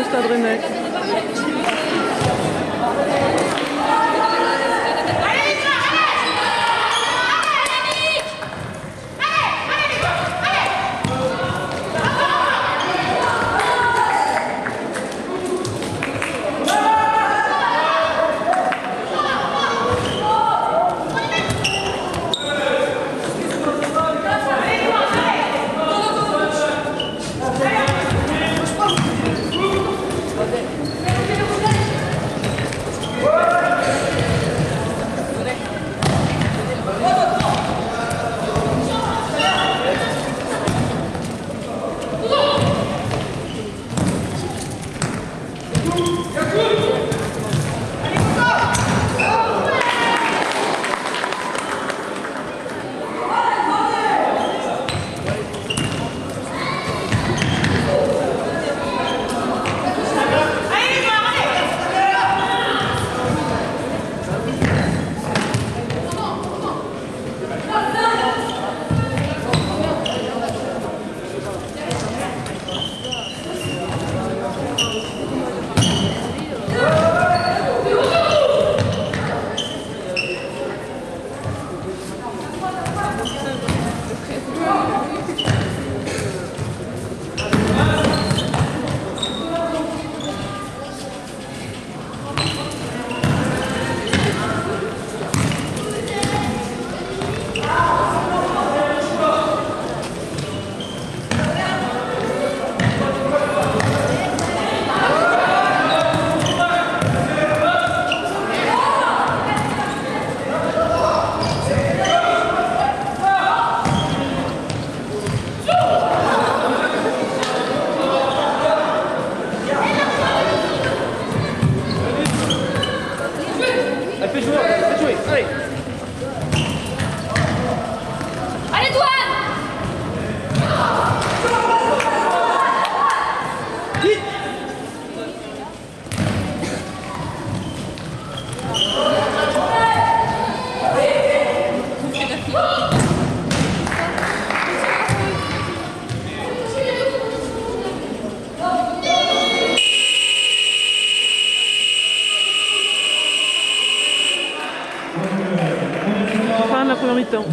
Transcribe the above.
ich da drin denke. Première mi-temps.